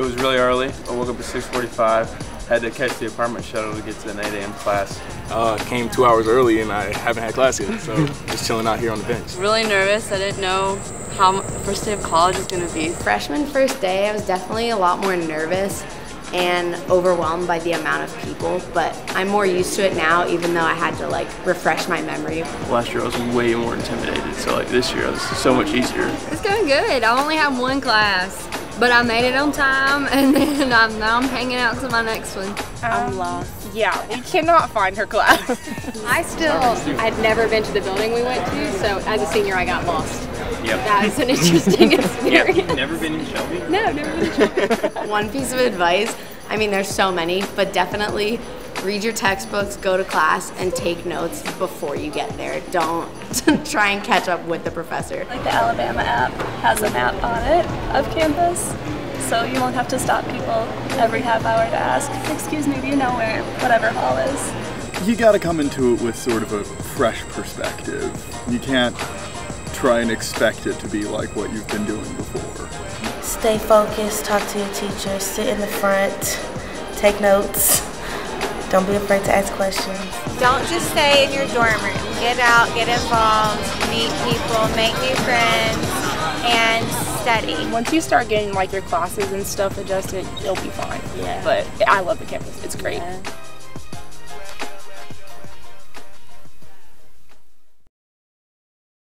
It was really early. I woke up at 6:45. Had to catch the apartment shuttle to get to an 8 a.m. class. Uh, came two hours early and I haven't had class yet, so just chilling out here on the bench. Really nervous. I didn't know how first day of college was going to be. Freshman first day, I was definitely a lot more nervous and overwhelmed by the amount of people, but I'm more used to it now, even though I had to like refresh my memory. Last year I was way more intimidated, so like this year it was so much easier. It's going good. I only have one class, but I made it on time, and then I'm, now I'm hanging out to my next one. I'm lost. Yeah, we cannot find her class. I still, I'd never been to the building we went to, so as a senior I got lost. Yep. That was an interesting experience. Yep. Never been in Shelby? No, never been to Shelby. One piece of advice, I mean, there's so many, but definitely read your textbooks, go to class, and take notes before you get there. Don't try and catch up with the professor. Like the Alabama app has a map on it of campus, so you won't have to stop people every half hour to ask, excuse me, do you know where whatever hall is? You gotta come into it with sort of a fresh perspective. You can't try and expect it to be like what you've been doing before. Stay focused, talk to your teacher, sit in the front, take notes. Don't be afraid to ask questions. Don't just stay in your dorm room. Get out, get involved, meet people, make new friends, and study. Once you start getting like your classes and stuff adjusted, you'll be fine. Yeah. But I love the campus. It's great. Yeah.